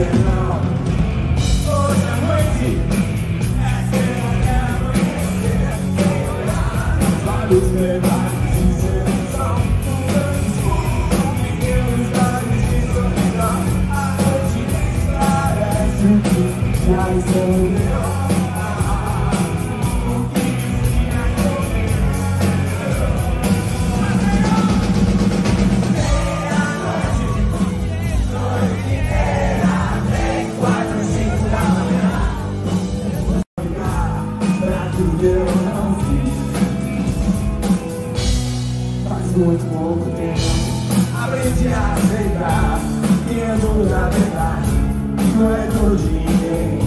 it. złego rodziny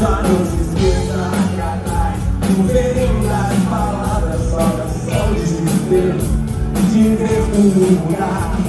Zanim się zwiedza jakaś Mówienna palabra Só saudades Dziwnych unikach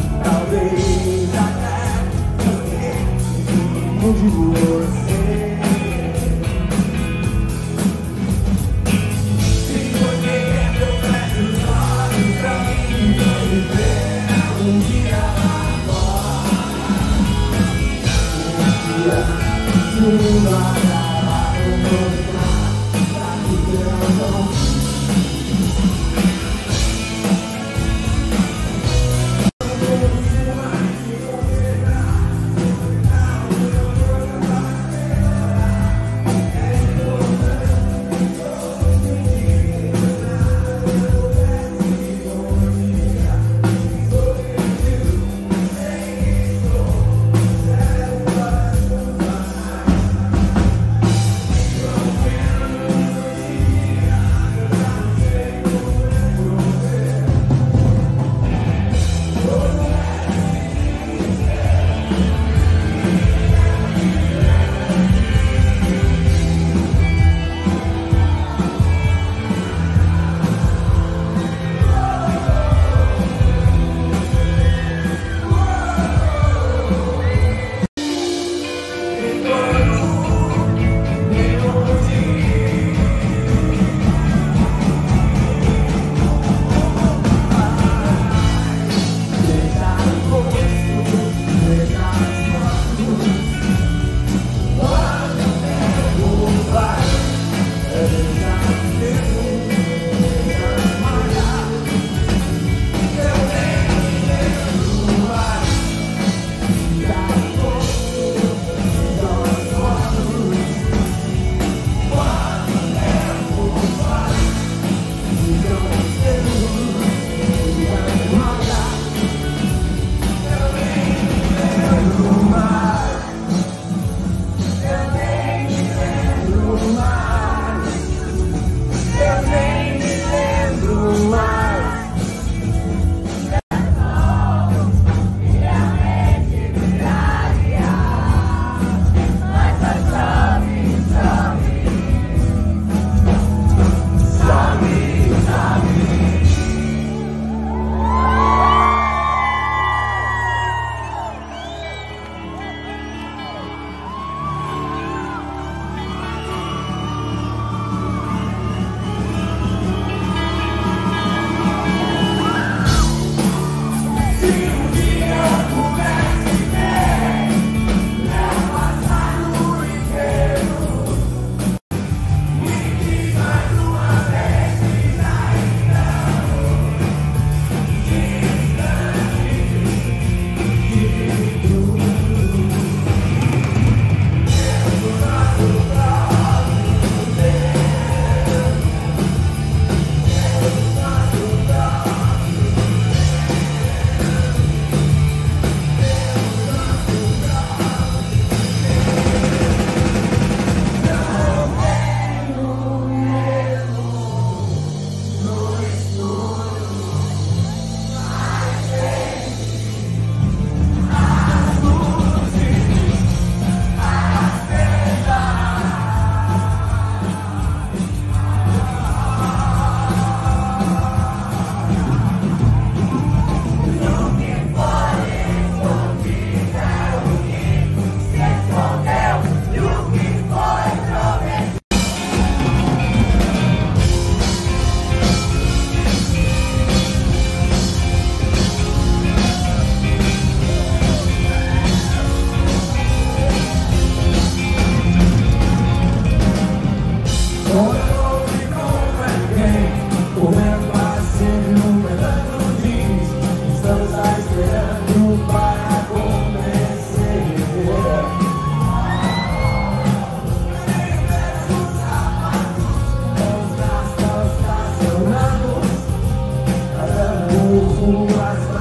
Rua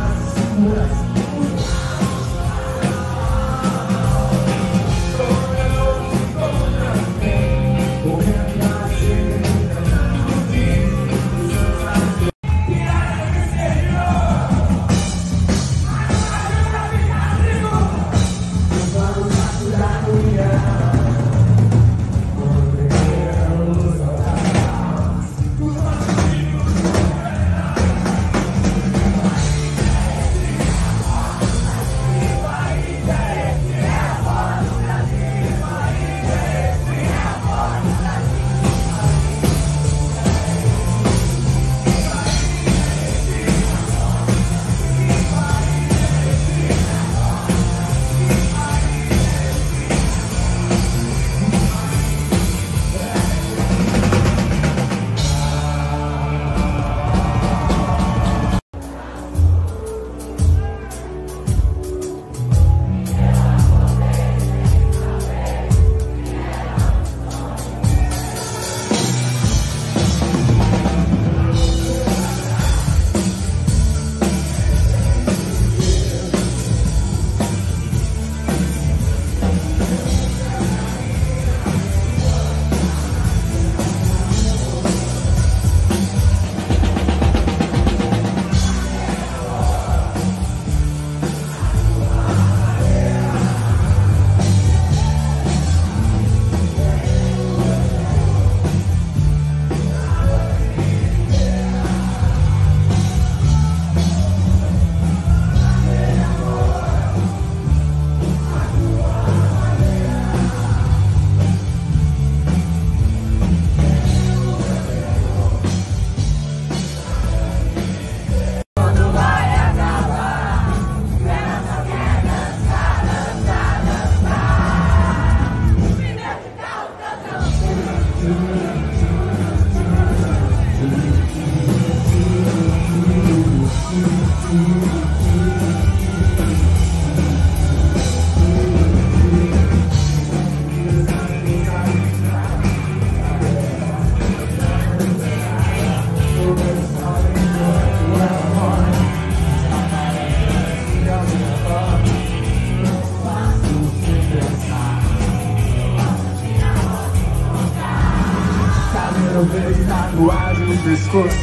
pescoço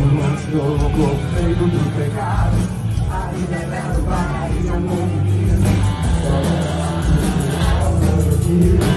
Um corpo feito do pecado A vida é bela, vai, de